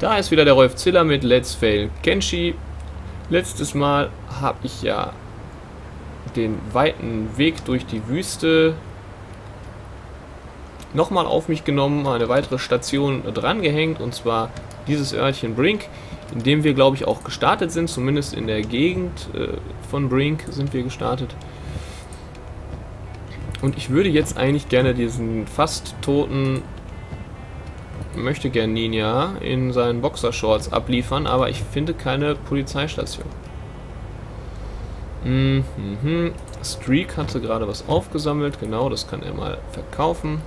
Da ist wieder der Rolf Ziller mit Let's Fail Kenshi. Letztes Mal habe ich ja den weiten Weg durch die Wüste nochmal auf mich genommen, eine weitere Station drangehängt und zwar dieses Örtchen Brink, in dem wir glaube ich auch gestartet sind, zumindest in der Gegend äh, von Brink sind wir gestartet. Und ich würde jetzt eigentlich gerne diesen fast toten möchte gern Ninja in seinen Boxershorts abliefern, aber ich finde keine Polizeistation. Mhm. Streak hatte gerade was aufgesammelt, genau, das kann er mal verkaufen.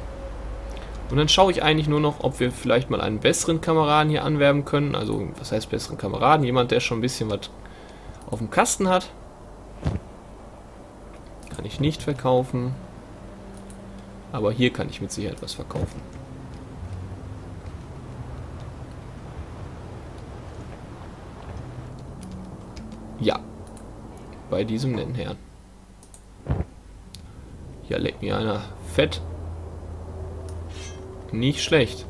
Und dann schaue ich eigentlich nur noch, ob wir vielleicht mal einen besseren Kameraden hier anwerben können. Also, was heißt besseren Kameraden? Jemand, der schon ein bisschen was auf dem Kasten hat. Kann ich nicht verkaufen. Aber hier kann ich mit Sicherheit was verkaufen. Ja. Bei diesem netten Herrn. Ja, leckt mir einer fett. Nicht schlecht.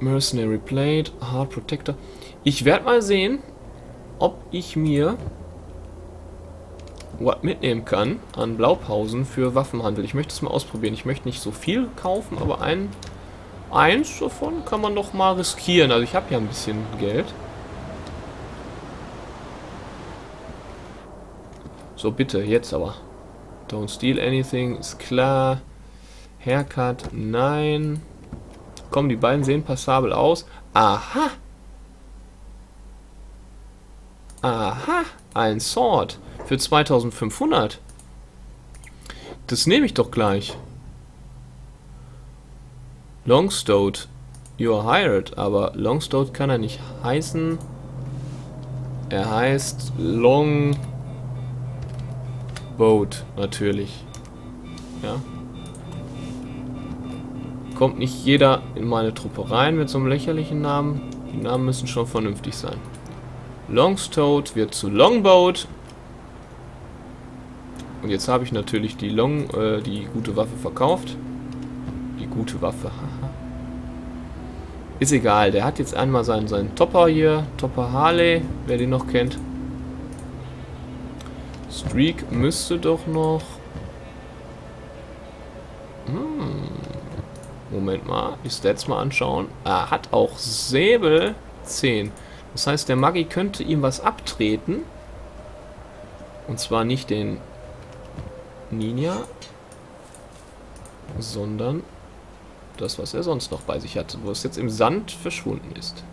Mercenary Plate, Hard Protector. Ich werde mal sehen, ob ich mir was mitnehmen kann an Blaupausen für Waffenhandel. Ich möchte es mal ausprobieren. Ich möchte nicht so viel kaufen, aber ein, eins davon kann man doch mal riskieren. Also ich habe ja ein bisschen Geld. So, bitte, jetzt aber. Don't steal anything, ist klar. Haircut, nein. Komm, die beiden sehen passabel aus. Aha! Aha, ein Sword. Für 2500. Das nehme ich doch gleich. Longstode. You're hired. Aber Longstode kann er nicht heißen. Er heißt Long Boat natürlich. Ja. Kommt nicht jeder in meine Truppe rein mit so einem lächerlichen Namen. Die Namen müssen schon vernünftig sein. Longstode wird zu Longboat und jetzt habe ich natürlich die Long, äh, die gute Waffe verkauft. Die gute Waffe. Ist egal, der hat jetzt einmal seinen, seinen Topper hier, Topper Harley, wer den noch kennt. Streak müsste doch noch... Hm. Moment mal, die Stats mal anschauen. Er hat auch Säbel 10. Das heißt, der Maggi könnte ihm was abtreten. Und zwar nicht den Ninja, sondern das, was er sonst noch bei sich hatte, wo es jetzt im Sand verschwunden ist.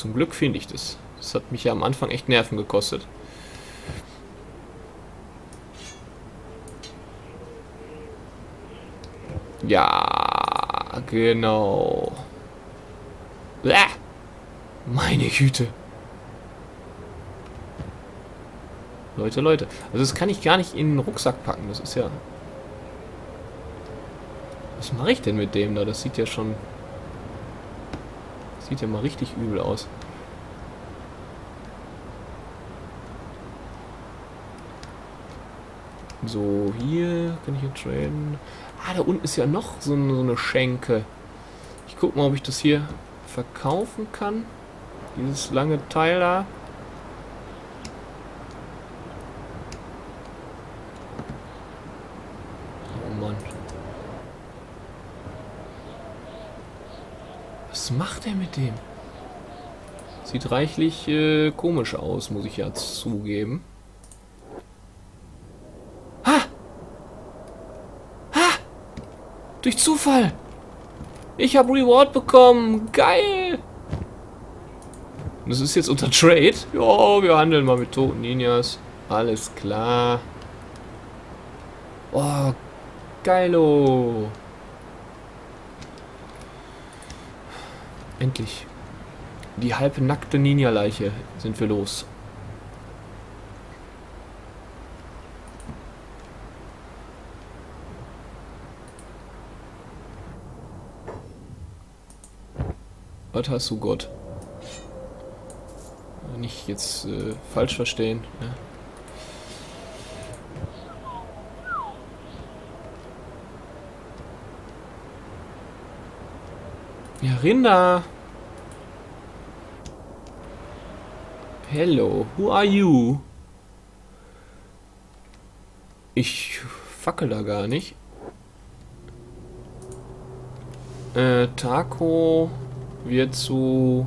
Zum Glück finde ich das. Das hat mich ja am Anfang echt Nerven gekostet. Ja, genau. Bäh. Meine Güte. Leute, Leute. Also das kann ich gar nicht in den Rucksack packen. Das ist ja... Was mache ich denn mit dem da? Das sieht ja schon... Sieht ja mal richtig übel aus. So, hier kann ich hier traden. Ah, da unten ist ja noch so eine, so eine Schenke. Ich guck mal, ob ich das hier verkaufen kann. Dieses lange Teil da. Was macht er mit dem? Sieht reichlich äh, komisch aus, muss ich ja zugeben. Ha! Ha! Durch Zufall! Ich habe Reward bekommen! Geil! Das ist jetzt unter Trade. Ja, wir handeln mal mit toten Ninjas. Alles klar. Oh, geilo. Endlich. Die halbnackte Ninja-Leiche sind wir los. Was hast du, Gott? Nicht jetzt äh, falsch verstehen. Ne? Rinder. Hello, who are you? Ich fackel da gar nicht. Äh, Taco wird zu...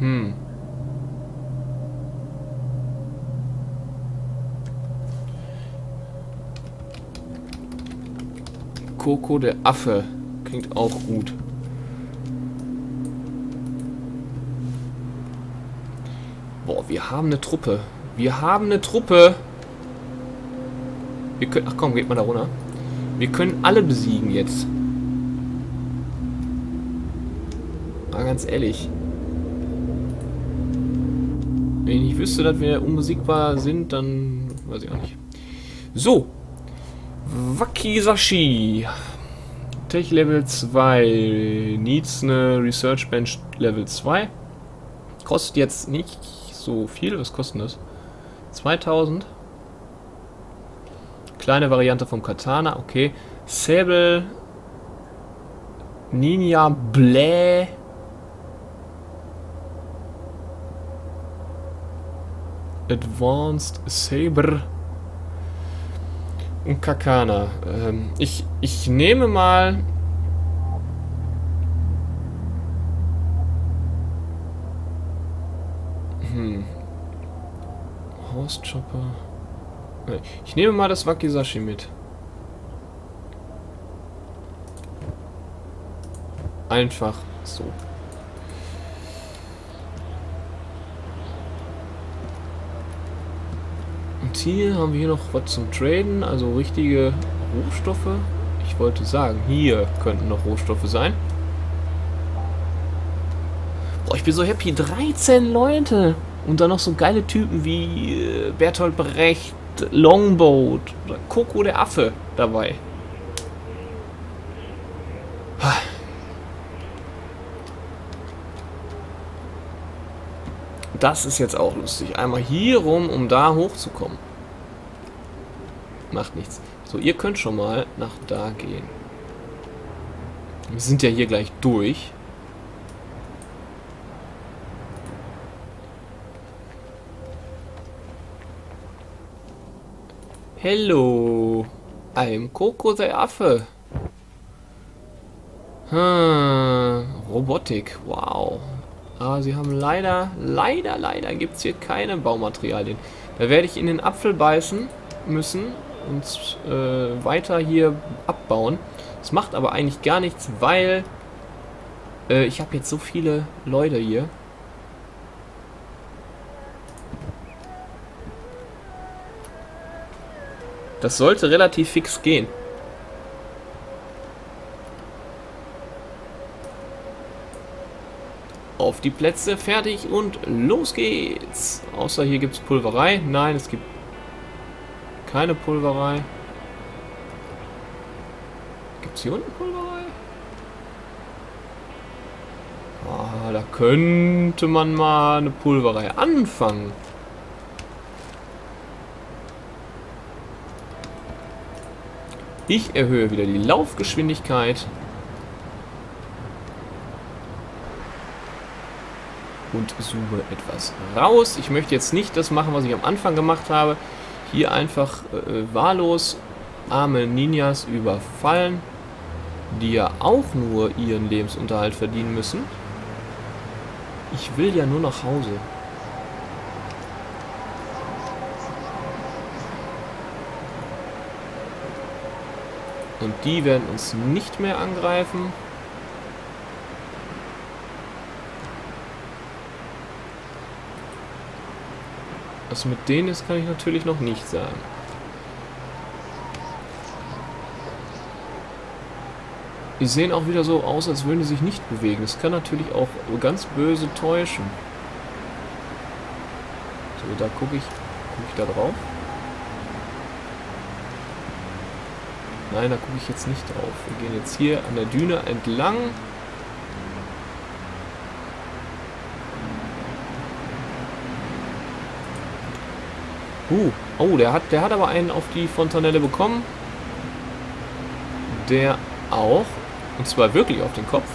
Hm. Coco der Affe. Klingt auch gut. Boah, wir haben eine Truppe. Wir haben eine Truppe. Wir können... Ach komm, geht mal da runter. Wir können alle besiegen jetzt. Mal ganz ehrlich. Wenn ich wüsste, dass wir unbesiegbar sind, dann weiß ich auch nicht. So, Wakizashi. Tech Level 2. Needs eine Research Bench Level 2. Kostet jetzt nicht so viel. Was kostet das? 2000. Kleine Variante vom Katana. Okay. Sable. Ninja Bläh. Advanced Saber und Kakana. Ähm, ich, ich nehme mal... Hm. Horse Chopper. Ich nehme mal das Wakizashi mit. Einfach so. Hier haben wir hier noch was zum Traden, also richtige Rohstoffe. Ich wollte sagen, hier könnten noch Rohstoffe sein. Boah, ich bin so happy. 13 Leute. Und dann noch so geile Typen wie äh, Bertolt Brecht, Longboat oder Coco der Affe dabei. Das ist jetzt auch lustig. Einmal hier rum, um da hochzukommen. Macht nichts. So, ihr könnt schon mal nach da gehen. Wir sind ja hier gleich durch. Hello. I'm Coco der Affe. Hm, Robotik. Wow. Aber sie haben leider, leider, leider gibt es hier keine Baumaterialien. Da werde ich in den Apfel beißen müssen und äh, weiter hier abbauen. Das macht aber eigentlich gar nichts, weil äh, ich habe jetzt so viele Leute hier. Das sollte relativ fix gehen. Auf die Plätze, fertig und los geht's. Außer hier gibt es Pulverei. Nein, es gibt keine Pulverei. Gibt es hier unten Pulverei? Ah, da könnte man mal eine Pulverei anfangen. Ich erhöhe wieder die Laufgeschwindigkeit. Und zoome etwas raus. Ich möchte jetzt nicht das machen, was ich am Anfang gemacht habe. Hier einfach äh, wahllos arme Ninjas überfallen, die ja auch nur ihren Lebensunterhalt verdienen müssen. Ich will ja nur nach Hause. Und die werden uns nicht mehr angreifen. Was mit denen ist, kann ich natürlich noch nicht sagen. Die sehen auch wieder so aus, als würden die sich nicht bewegen. Das kann natürlich auch ganz böse täuschen. So, da gucke ich, guck ich da drauf. Nein, da gucke ich jetzt nicht drauf. Wir gehen jetzt hier an der Düne entlang. Uh, oh, der hat, der hat aber einen auf die Fontanelle bekommen. der auch. Und zwar wirklich auf den Kopf.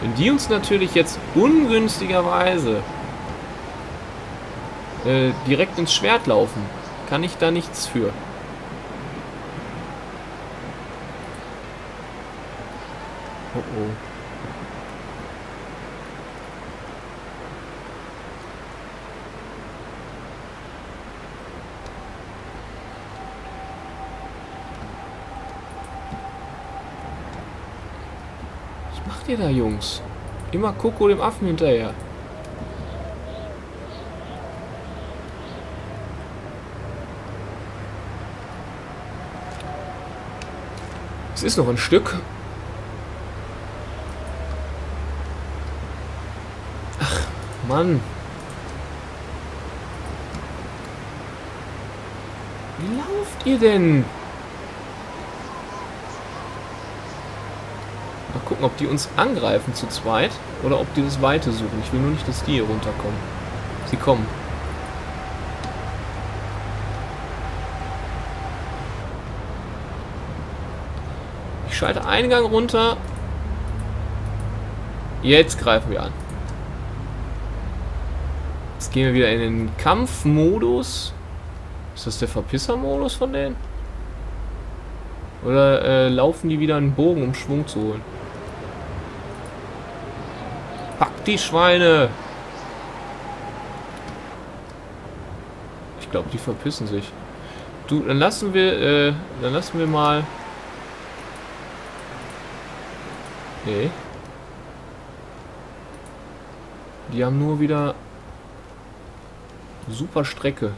Wenn die uns natürlich jetzt ungünstigerweise äh, direkt ins Schwert laufen, kann ich da nichts für. Oh oh. Ihr da, Jungs? Immer Coco dem Affen hinterher. Es ist noch ein Stück. Ach, Mann. Wie lauft ihr denn? Mal gucken, ob die uns angreifen zu zweit oder ob die das Weite suchen. Ich will nur nicht, dass die hier runterkommen. Sie kommen. Ich schalte einen Gang runter. Jetzt greifen wir an. Jetzt gehen wir wieder in den Kampfmodus. Ist das der Verpisser-Modus von denen? Oder äh, laufen die wieder einen Bogen, um Schwung zu holen? Die Schweine! Ich glaube, die verpissen sich. Du, dann lassen wir, äh, dann lassen wir mal... Nee. Die haben nur wieder super Strecke,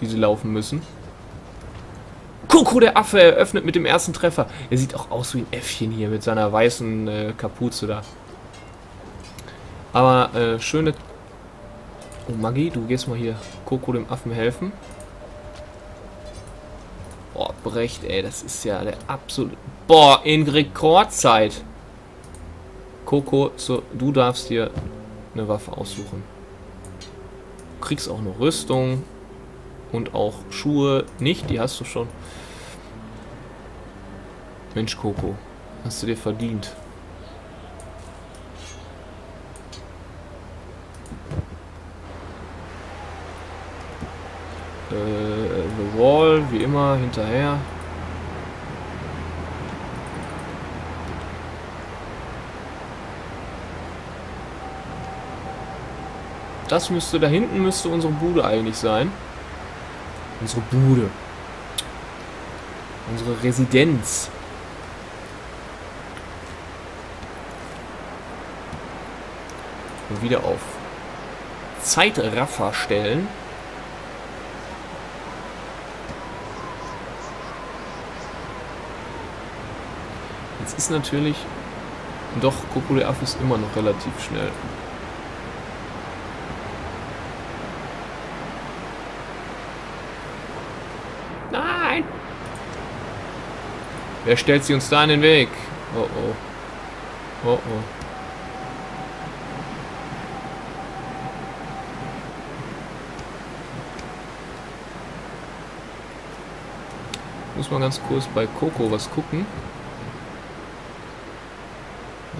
wie sie laufen müssen. Koko, der Affe, eröffnet mit dem ersten Treffer. Er sieht auch aus wie ein Äffchen hier mit seiner weißen äh, Kapuze da. Aber äh, schöne... Oh, Maggie, du gehst mal hier Koko dem Affen helfen. Boah, Brecht, ey, das ist ja der absolute... Boah, in Rekordzeit. Coco, so, du darfst dir eine Waffe aussuchen. Du kriegst auch eine Rüstung und auch Schuhe. Nicht, die hast du schon. Mensch, Coco, hast du dir verdient. The Wall, wie immer, hinterher. Das müsste, da hinten müsste unsere Bude eigentlich sein. Unsere Bude. Unsere Residenz. Und wieder auf Zeitraffer stellen. Jetzt ist natürlich... Doch, ist immer noch relativ schnell. Nein! Wer stellt sie uns da in den Weg? Oh oh. Oh oh. Muss mal ganz kurz bei Coco was gucken.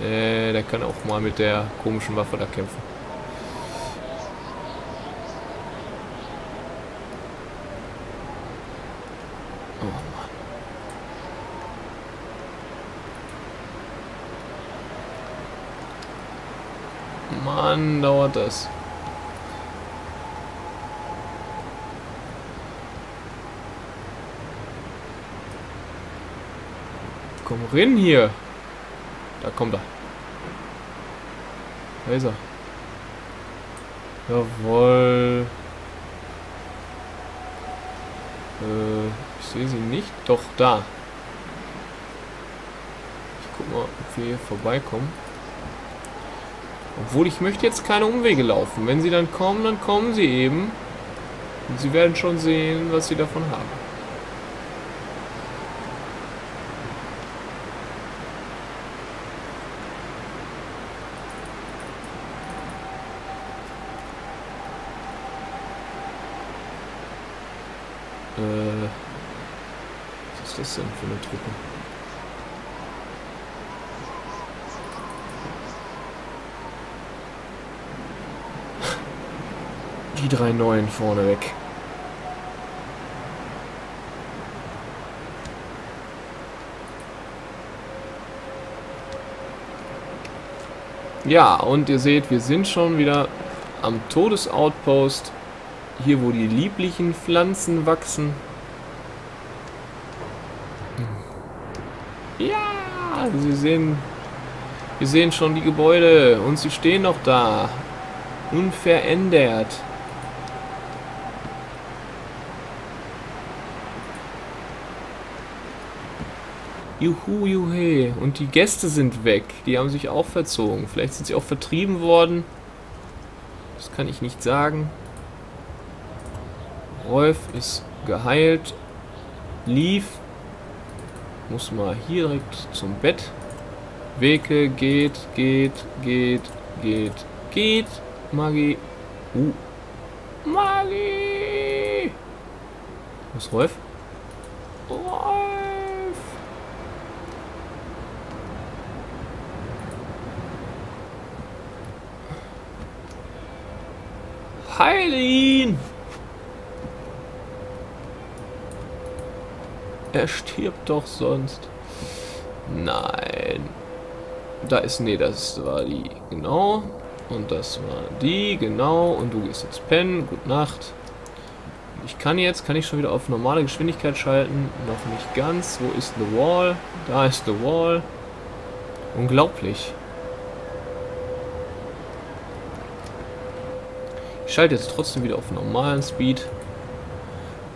Äh, der kann auch mal mit der komischen Waffe da kämpfen. Oh Mann. Dauert das. Komm rein hier. Da kommt er. Da ist er. Jawohl. Äh, ich sehe sie nicht. Doch, da. Ich guck mal, ob wir hier vorbeikommen. Obwohl, ich möchte jetzt keine Umwege laufen. Wenn sie dann kommen, dann kommen sie eben. Und sie werden schon sehen, was sie davon haben. Äh, was ist das denn für eine Truppe? Die drei neuen vorne weg. Ja, und ihr seht, wir sind schon wieder am Todesoutpost hier, wo die lieblichen Pflanzen wachsen. Ja, Sie sehen, wir sehen schon die Gebäude und sie stehen noch da. Unverändert. Juhu, juhe. Und die Gäste sind weg. Die haben sich auch verzogen. Vielleicht sind sie auch vertrieben worden. Das kann ich nicht sagen. Rolf ist geheilt. Lief. Muss mal hier direkt zum Bett. Weke geht, geht, geht, geht, geht. Maggie. Uh. Maggie! Wo ist Rolf? Rolf! Heil ihn! Er stirbt doch sonst. Nein. Da ist, nee, das war die, genau. Und das war die, genau. Und du gehst jetzt pennen. Gute Nacht. Ich kann jetzt, kann ich schon wieder auf normale Geschwindigkeit schalten. Noch nicht ganz. Wo ist The Wall? Da ist The Wall. Unglaublich. Ich schalte jetzt trotzdem wieder auf normalen Speed.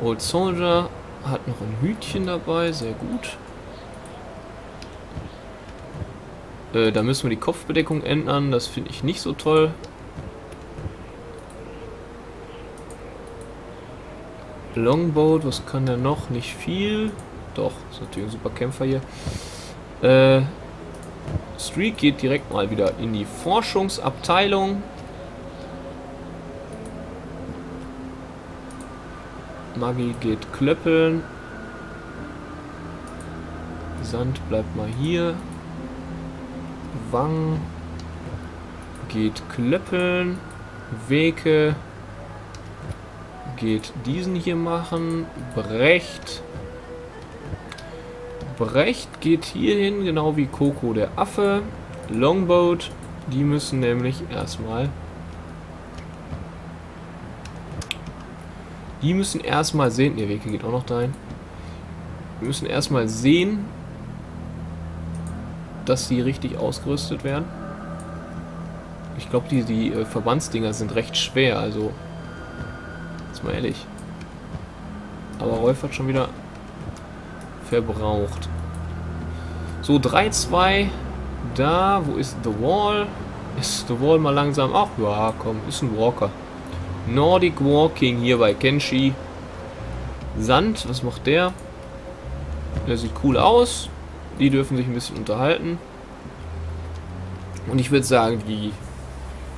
Old Soldier hat noch ein Hütchen dabei. Sehr gut. Äh, da müssen wir die Kopfbedeckung ändern. Das finde ich nicht so toll. Longboat, was kann der noch? Nicht viel. Doch, ist natürlich ein super Kämpfer hier. Äh, Streak geht direkt mal wieder in die Forschungsabteilung. Maggie geht klöppeln. Sand bleibt mal hier. Wang geht klöppeln. Weke geht diesen hier machen. Brecht. Brecht geht hier hin, genau wie Coco der Affe. Longboat, die müssen nämlich erstmal... Die müssen erstmal sehen... Ne, Weke geht auch noch dahin. Wir müssen erstmal sehen, dass sie richtig ausgerüstet werden. Ich glaube, die, die äh, Verbandsdinger sind recht schwer, also... Jetzt mal ehrlich. Aber Rolf hat schon wieder verbraucht. So, 3-2. Da, wo ist The Wall? Ist The Wall mal langsam... Ach ja, komm, ist ein Walker. Nordic Walking hier bei Kenshi. Sand, was macht der? Der sieht cool aus. Die dürfen sich ein bisschen unterhalten. Und ich würde sagen, die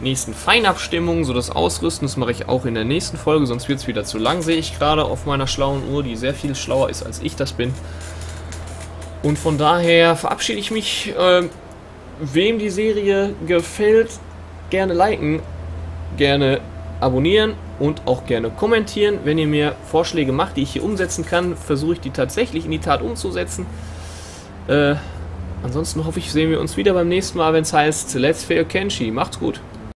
nächsten Feinabstimmungen, so das Ausrüsten, das mache ich auch in der nächsten Folge, sonst wird es wieder zu lang, sehe ich gerade auf meiner schlauen Uhr, die sehr viel schlauer ist, als ich das bin. Und von daher verabschiede ich mich. Äh, wem die Serie gefällt, gerne liken, gerne abonnieren und auch gerne kommentieren. Wenn ihr mir Vorschläge macht, die ich hier umsetzen kann, versuche ich die tatsächlich in die Tat umzusetzen. Äh, ansonsten hoffe ich, sehen wir uns wieder beim nächsten Mal, wenn es heißt Let's Fail Kenshi. Macht's gut.